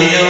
Yeah.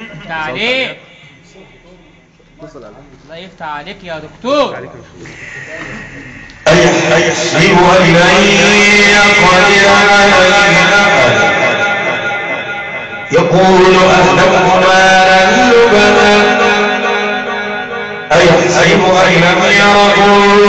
يفتح عليك الله يفتح عليك يا دكتور. أي أيحسب أن قد عمل يقول أهلكما لبنا أيحسب أن لم يقول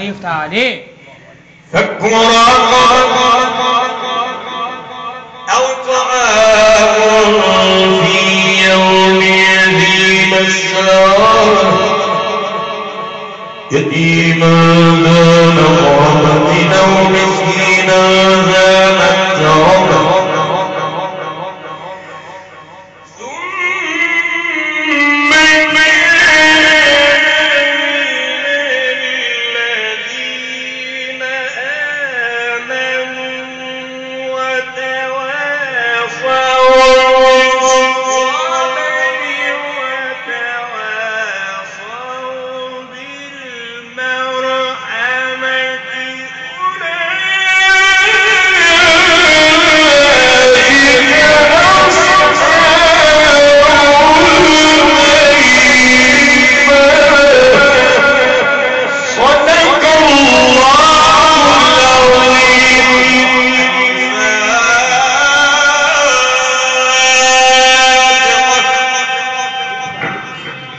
الله يفتح عليك فك أو طعام في يوم ذي يتيما ذا أو مسكينا ذا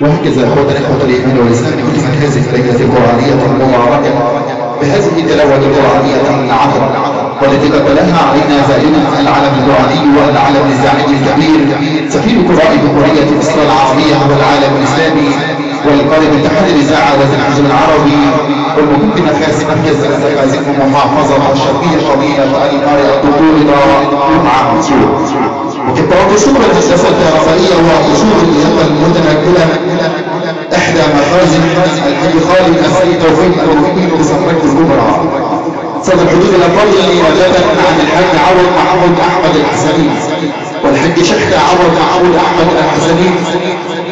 وهكذا أخوة الإخوة الإيمان والإسلام ختمت هذه الليلة القرآنية المباركة. بهذه التلاوة القرآنية العظيمة والتي قبلها علينا زائرنا العلم القرآني والعلم الزاعي الكبير سفير قراء جمهورية مصر العربية والعالم الإسلامي والقائد اتحاد الإذاعة والتلفزيون العربي والمقدم الخاص مركز الزقازيق محافظة الشرقية قضية القارئ الدكتور جمعة منصور وكنت قصور المؤسسة الرفاهية وقصور اليمة المتنقلة إحدى مخازن الحي خالد السيد توفيق الوكيل بصفرة الكبرى. صد الحدود الأفضل رجاء عن الحاج عوض محمود أحمد الحسني والحاج شحتة عوض محمود أحمد الحسني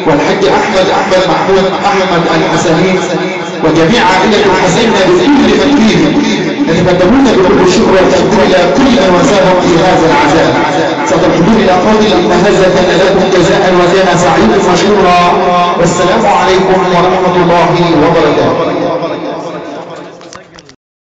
والحاج أحمد أحمد محمود أحمد الحسني وجميع عائلة الحسين بكل تكريم يتقدمون بكل الشكر والتقدير إلى كل وساهم في هذا العزاء صد الحدود الأفاضل إن هذا كان لكم جزاء وكان سعيكم مشكورا والسلام عليكم ورحمة الله وبركاته.